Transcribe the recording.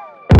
you